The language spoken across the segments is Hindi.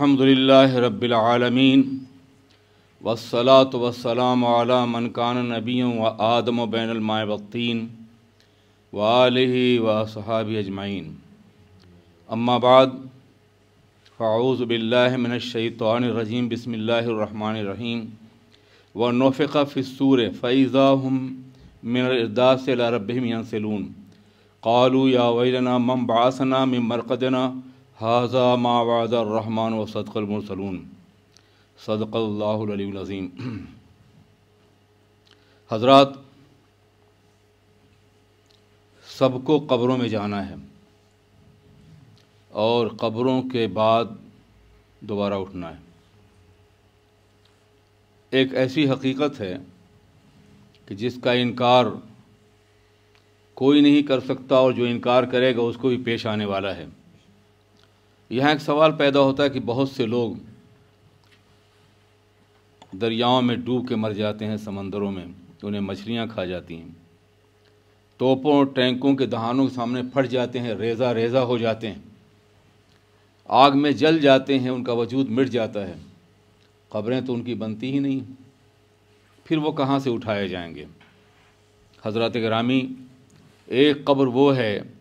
अलहमदिल्ला रबालमीन वसलात वसलाम अला मन कान नबी व आदम बैनमावत्तीन वालही व सहाबी अजमाइन अम्माबाद फ़ाऊज़बिल्लिनशैतरजीम बसमीम व नफ़ा फ़िसूर फ़ैज़ा हम मिनदास रबहमसलून कालू या वैलना मम बासना मिम मरकदना हाजा मावादरहमान व सदक़लमसलून सदक़ल्लाज़ीम हज़रत, सबको कब्रों में जाना है और कब्रों के बाद दोबारा उठना है। एक ऐसी हकीकत है कि जिसका इनकार कोई नहीं कर सकता और जो इनकार करेगा उसको भी पेश आने वाला है। यहाँ एक सवाल पैदा होता है कि बहुत से लोग दरियाओं में डूब के मर जाते हैं, समंदरों में, उन्हें मछलियाँ खा जाती हैं। तोपों और टैंकों के दहानों के सामने फट जाते हैं, रेज़ा रेज़ा हो जाते हैं। आग में जल जाते हैं, उनका वजूद मिट जाता है। ख़बरें तो उनकी बनती ही नहीं। फिर वो कहाँ से उठाए जाएँगे? हज़रत ग्रामी, एक कब्र वो है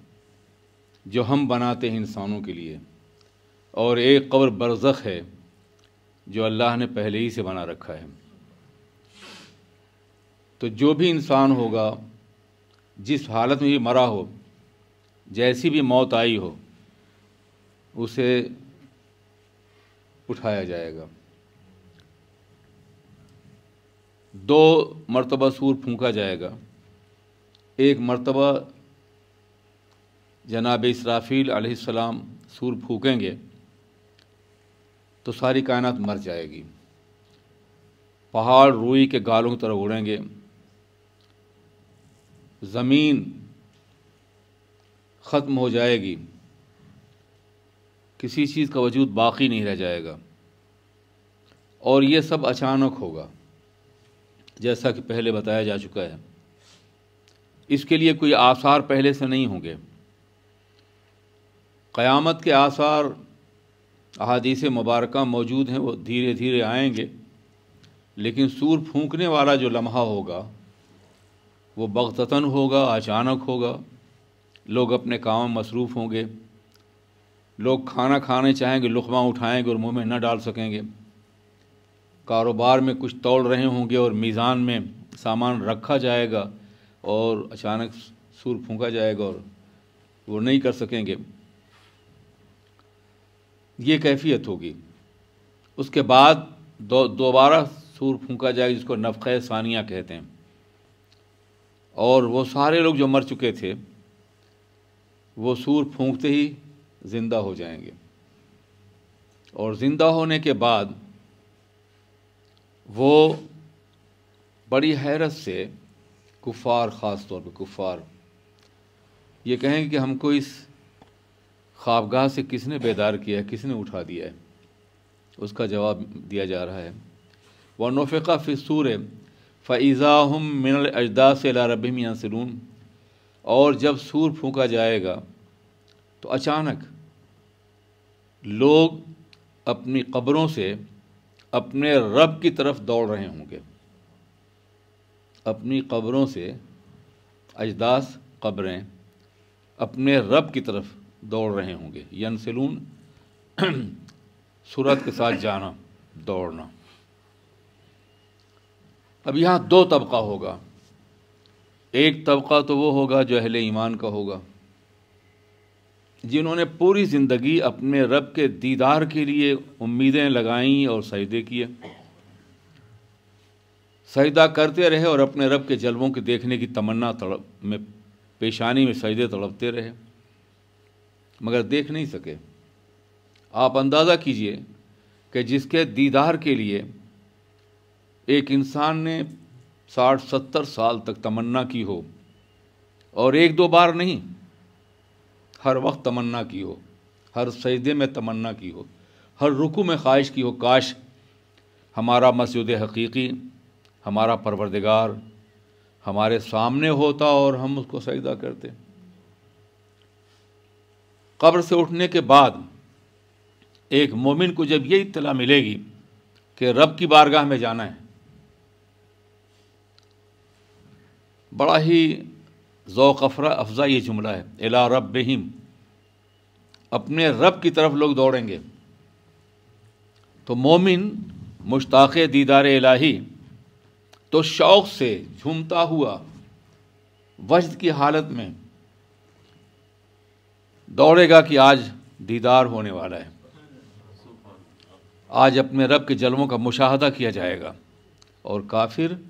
जो हम बनाते हैं इंसानों के लिए। और एक कब्र बरज़ख है, जो अल्लाह ने पहले ही से बना रखा है। तो जो भी इंसान होगा, जिस हालत में भी मरा हो, जैसी भी मौत आई हो, उसे उठाया जाएगा। दो मर्तबा सूर फूंका जाएगा। एक मर्तबा जनाब इसराफील अलैहिस्सलाम सूर फूकेंगे तो सारी कायनात मर जाएगी। पहाड़ रूई के गालों की तरफ़ उड़ेंगे। ज़मीन ख़त्म हो जाएगी। किसी चीज़ का वजूद बाकी नहीं रह जाएगा। और ये सब अचानक होगा, जैसा कि पहले बताया जा चुका है। इसके लिए कोई आसार पहले से नहीं होंगे। क़यामत के आसार अहादीस मुबारक मौजूद हैं, वो धीरे धीरे आएँगे। लेकिन सूर फूंकने वाला जो लम्हा होगा, वो बगतन होगा, अचानक होगा। लोग अपने काम में मसरूफ़ होंगे। लोग खाना खाने चाहेंगे, लुकमा उठाएँगे और मुँह में न डाल सकेंगे। कारोबार में कुछ तोड़ रहे होंगे और मीज़ान में सामान रखा जाएगा और अचानक सूर फूंका जाएगा और वो नहीं कर सकेंगे। ये कैफियत होगी। उसके बाद दो, दोबारा सूर फूंका जाएगा जिसको नफ़ सानिया कहते हैं। और वो सारे लोग जो मर चुके थे, वो सूर फूंकते ही ज़िंदा हो जाएँगे। और ज़िंदा होने के बाद वो बड़ी हैरत से कुफ़ार ख़ास तौर पे कुफ़ार, ये कहेंगे कि हमको इस ख्वाबगाह से किसने बेदार किया है, किसने उठा दिया है? उसका जवाब दिया जा रहा है। व नफ़ा फ़िसूर फ़ैज़ा हम मिनल अजदा से रबी यांसलून और जब सूर फूका जाएगा तो अचानक लोग अपनी कब्रों से अपने रब की तरफ़ दौड़ रहे होंगे। अपनी कब्रों से अजदास कब्रें अपने रब की तरफ़ दौड़ रहे होंगे। यनसलून, सूरत के साथ जाना, दौड़ना। अब यहाँ दो तबका होगा। एक तबका तो वो होगा जो अहले ईमान का होगा, जिन्होंने पूरी ज़िंदगी अपने रब के दीदार के लिए उम्मीदें लगाईं और सजदे किए। सजदा करते रहे और अपने रब के जलवों के देखने की तमन्ना तड़प में, पेशानी में सजदे तड़पते रहे। मगर देख नहीं सके। आप अंदाज़ा कीजिए कि जिसके दीदार के लिए एक इंसान ने साठ, सत्तर साल तक तमन्ना की हो और एक दो बार नहीं, हर वक्त तमन्ना की हो, हर सजदे में तमन्ना की हो, हर रुकू में ख्वाहिश की हो, काश हमारा मस्जिद हकीकी, हमारा परवरदिगार हमारे सामने होता और हम उसको सजदा करते। कब्र से उठने के बाद एक मोमिन को जब ये इतला मिलेगी कि रब की बारगाह में जाना है, बड़ा ही ज़ौक़ अफरा अफजा ये जुमला है। एला रब बहिम अपने रब की तरफ़ लोग दौड़ेंगे। तो मोमिन मुश्ताक़ दीदार इलाही तो शौक़ से झूमता हुआ, वजद की हालत में दौड़ेगा कि आज दीदार होने वाला है। आज अपने रब के जलवों का मुशाहदा किया जाएगा और काफिर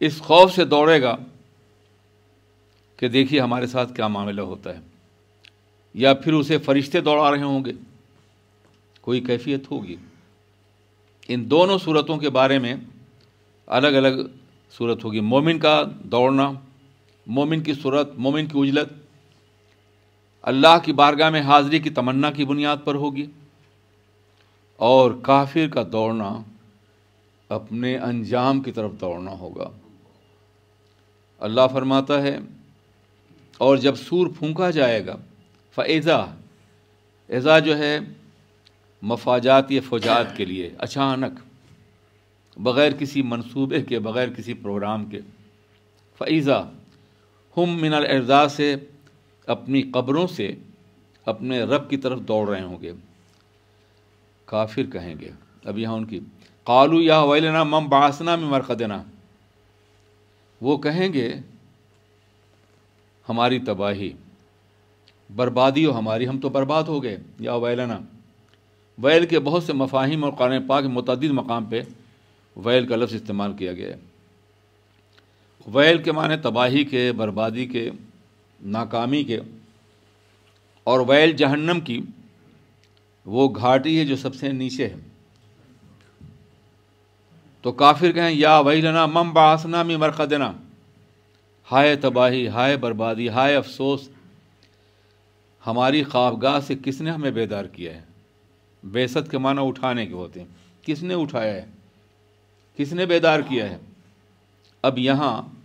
इस खौफ से दौड़ेगा कि देखिए हमारे साथ क्या मामला होता है। या फिर उसे फरिश्ते दौड़ा रहे होंगे। कोई कैफियत होगी। इन दोनों सूरतों के बारे में अलग अलग सूरत होगी। मोमिन का दौड़ना, मोमिन की सूरत, मोमिन की उजलत अल्लाह की बारगाह में हाज़िरी की तमन्ना की बुनियाद पर होगी। और काफिर का दौड़ना अपने अंजाम की तरफ़ दौड़ना होगा। अल्लाह फरमाता है, और जब सूर फूंका जाएगा, फ़ैज़ा, ऐज़ा जो है, मफाजात या फौजात के लिए अचानक, बग़ैर किसी मंसूबे के, बग़ैर किसी प्रोग्राम के, फ़ैज़ा, हम मिनल एर्जा से अपनी कब्रों से अपने रब की तरफ़ दौड़ रहे होंगे। काफिर कहेंगे। अब यहाँ उनकी, कालू या वैलना मम बासना में मरकदना वो कहेंगे, हमारी तबाही, बर्बादी हो हमारी, हम तो बर्बाद हो गए, या वैलना। वैल के बहुत से मफाहिम और कान पाक मुतद मकाम पे वैल का लफ्ज़ इस्तेमाल किया गया है। वैल के माने तबाही के, बर्बादी के नाकामी के और वैल जहन्नम की वो घाटी है जो सबसे नीचे है। तो काफिर कहें, या वही लना मम बासना में मरकदना हाय तबाही, हाय बर्बादी, हाय अफसोस। हमारी ख्वाबगाह से किसने हमें बेदार किया है? बेसत के माना उठाने के होते हैं। किसने उठाया है? किसने बेदार किया है? अब यहाँ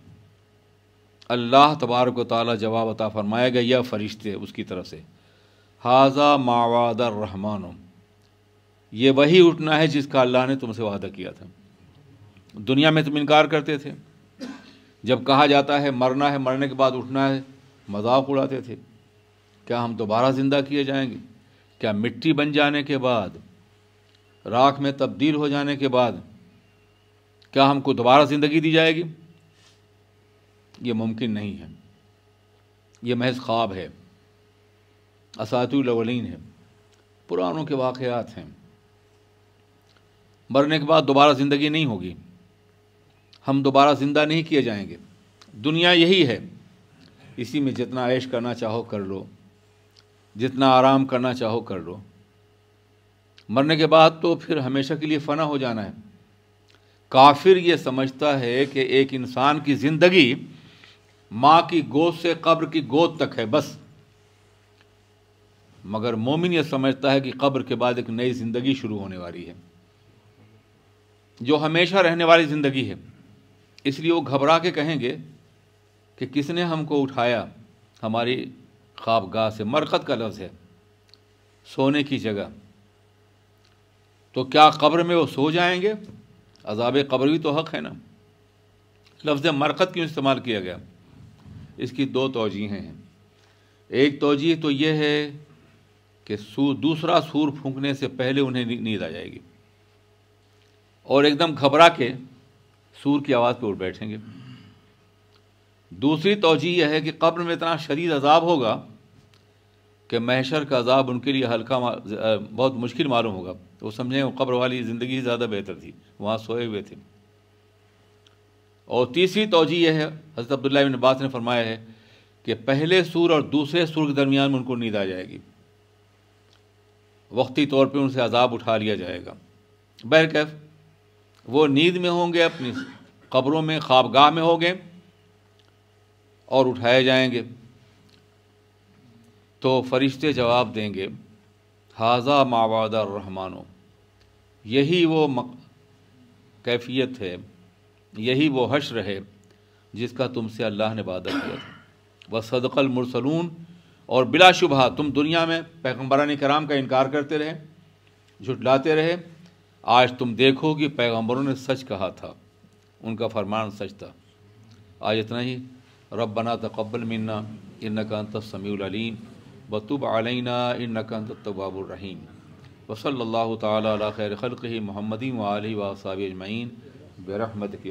अल्लाह तबारक ताली जवाब अता फरमाएगा या फरिश्ते, उसकी तरफ़ से, हाजा मावादर रहमान, ये वही उठना है जिसका अल्लाह ने तुमसे वादा किया था। दुनिया में तुम इनकार करते थे। जब कहा जाता है मरना है, मरने के बाद उठना है, मज़ाक उड़ाते थे। क्या हम दोबारा ज़िंदा किए जाएँगे? क्या मिट्टी बन जाने के बाद, राख में तब्दील हो जाने के बाद, क्या हमको दोबारा ज़िंदगी दी जाएगी? ये मुमकिन नहीं है। ये महज ख्वाब है। असातुलवलिन है। पुरानों के वाक़ात हैं। मरने के बाद दोबारा ज़िंदगी नहीं होगी। हम दोबारा ज़िंदा नहीं किए जाएँगे। दुनिया यही है। इसी में जितना ऐश करना चाहो कर लो। जितना आराम करना चाहो कर लो। मरने के बाद तो फिर हमेशा के लिए फ़ना हो जाना है। काफिर ये समझता है कि एक इंसान की ज़िंदगी माँ की गोद से कब्र की गोद तक है, बस। मगर मोमिन यह समझता है कि कब्र के बाद एक नई ज़िंदगी शुरू होने वाली है, जो हमेशा रहने वाली ज़िंदगी है। इसलिए वो घबरा के कहेंगे कि किसने हमको उठाया? हमारी ख्वाबगाह से मरकत का लफ्ज़ है, सोने की जगह। तो क्या कब्र में वो सो जाएँगे? अजाब कब्र भी तो हक़ है ना। लफ्ज़ मरकत क्यों इस्तेमाल किया गया? इसकी दो तोजीहें हैं। एक तोजी तो ये है कि सूर दूसरा सूर फूंकने से पहले उन्हें नींद आ जाएगी। और एकदम घबरा के सूर की आवाज़ पर उठ बैठेंगे। दूसरी तोजी यह है कि कब्र में इतना शदीद अजाब होगा कि महशर का अजाब उनके लिए हल्का बहुत मुश्किल मालूम होगा। वो समझें कब्र वाली ज़िंदगी ज़्यादा बेहतर थी, वहाँ सोए हुए थे। और तीसरी तोजी यह है, हज़रत अब्दुल्ला बिन ने फरमाया है कि पहले सूर और दूसरे सूर के दरमियान में उनको नींद आ जाएगी। वक्ती तौर पे उनसे अजाब उठा लिया जाएगा। बहरकैफ, वो नींद में होंगे, अपनी कब्रों में ख्वाबगाह में होंगे और उठाए जाएँगे। तो फरिश्ते जवाब देंगे, हाजा मावादा रहमानो। यही वो कैफियत है। यही वो हश्र है जिसका तुमसे अल्लाह ने वादा किया था। वह सदक़ल मुरसलून और बिलाशुबहा तुम दुनिया में पैगम्बरान कराम का इनकार करते रहे झुटलाते रहे। आज तुम देखो कि पैगम्बरों ने सच कहा था, उनका फरमान सच था। आज इतना ही। रब बना तकबल मन्ना इन कंत समीम बतुब अलैना इन कंत तवाबुररहीम वसल्ला तैर खल्क़ महमदी वाली वासाब अजमैन बरहमत की